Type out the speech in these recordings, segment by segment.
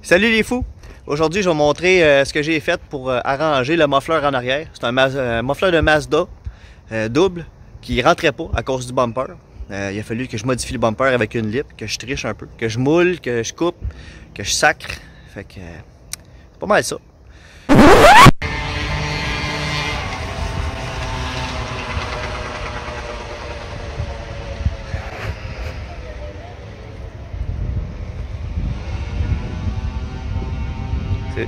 Salut les fous! Aujourd'hui, je vais vous montrer euh, ce que j'ai fait pour euh, arranger le muffler en arrière. C'est un, un muffler de Mazda euh, double qui rentrait pas à cause du bumper. Euh, il a fallu que je modifie le bumper avec une lip, que je triche un peu, que je moule, que je coupe, que je sacre. Fait que euh, c'est pas mal ça.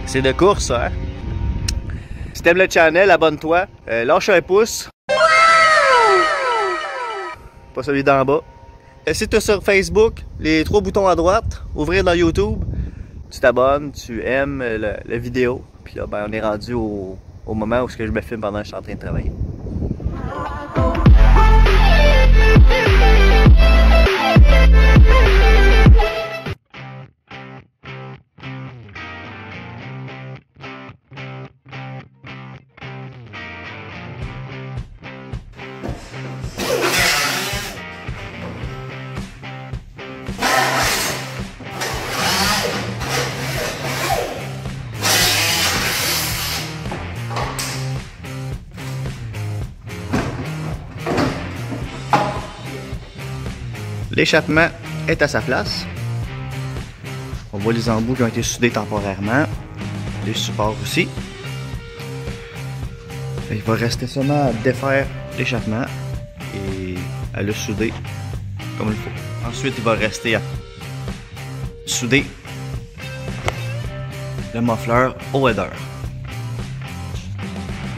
C'est- de course, hein? Si t'aimes le channel, abonne-toi. Euh, lâche un pouce. Pas celui d'en bas. Euh, Si t'es sur Facebook, les trois boutons à droite, ouvrir dans YouTube, tu t'abonnes, tu aimes la vidéo. Puis là, ben, on est rendu au, au moment où ce que je me filme pendant que je suis en train de travailler. L'échappement est à sa place. On voit les embouts qui ont été soudés temporairement. Les supports aussi. Il va rester seulement à défaire l'échappement et à le souder comme il faut. Ensuite, il va rester à souder le muffler au header.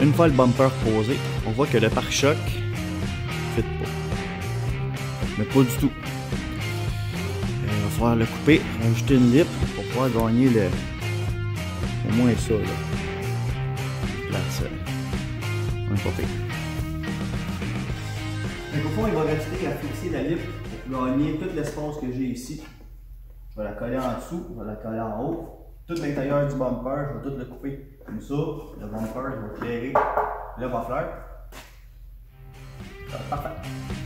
Une fois le bumper posé, on voit que le pare-choc fit pas. Mais pas du tout. Falloir le couper, rajouter une lip pour pouvoir gagner le. Au moins ça là. Place. Euh, un pas pire. Fait qu'au fond, il va rester à fixer la lip pour gagner tout l'espace que j'ai ici. Je vais la coller en dessous, je vais la coller en haut. Tout l'intérieur du bumper, je vais tout le couper comme ça. Le bumper, je vais éclairer le muffler. Ça Parfait.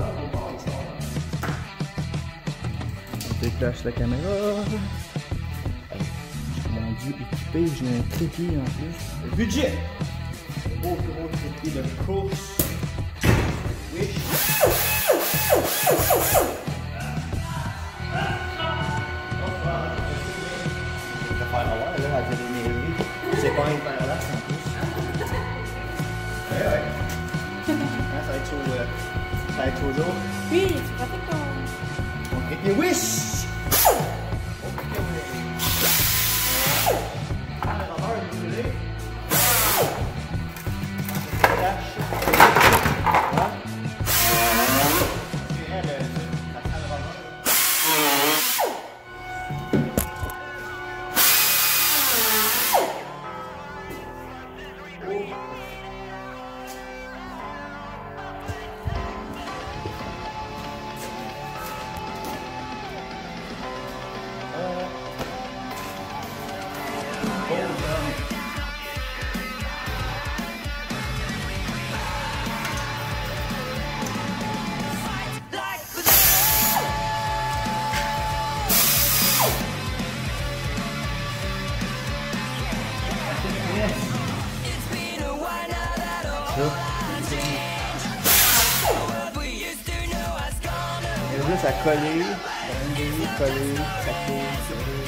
On parle ça. On déclenche la caméra. Mon dieu, équipé, j'ai un en plus. Le budget. Ça va être chaud jour. Oui, tu pratiques ton. On clique les wish! Il y a juste à coller, coller, coller, saquer, coller.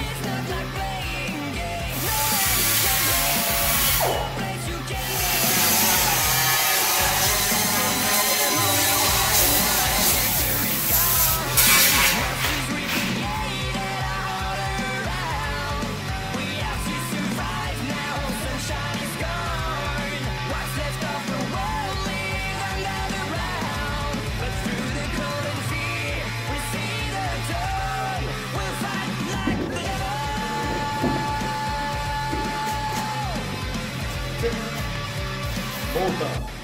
Beau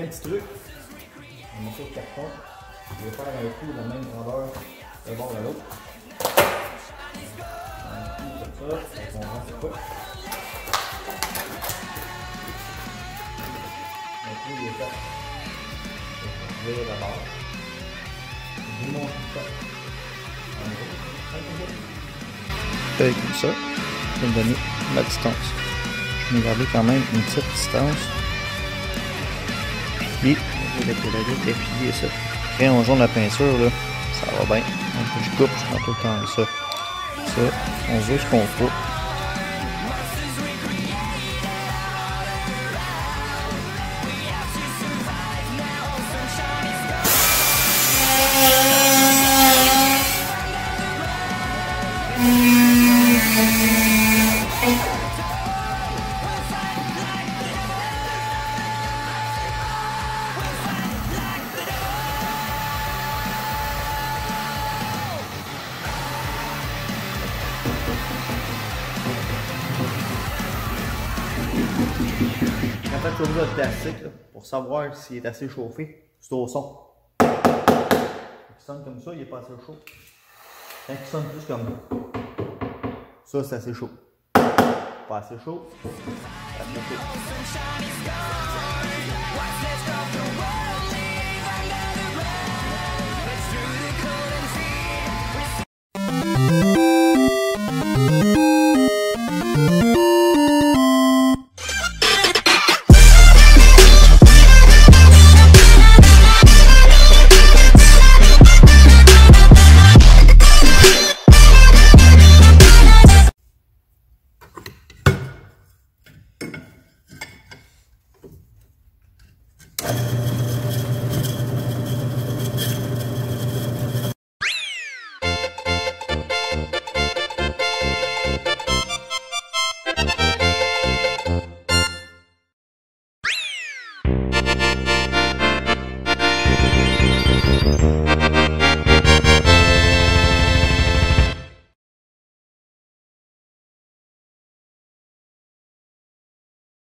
un petit truc. Un morceau de carton. Je vais faire un coup de la même grandeur d'un bord à l'autre. Un coup comme ça, on c'est quoi. Un coup, il est. Je vais la barre. Je démonte tout ça. Gros. Fait comme ça, je vais me donner ma distance. Je vais garder quand même une petite distance. Je vais la est pliée ça. Quand on jaune la peinture, là, ça va bien. Donc, je coupe, je prends tout le temps ça. Ça, on veut ce qu'on faut. Quand fait chauffer votre plastique, là, pour savoir s'il est assez chauffé, c'est au son. il sonne comme ça, il est pas assez chaud. Quand il sonne plus comme ça, c'est assez chaud. Pas assez chaud. Pas assez chaud.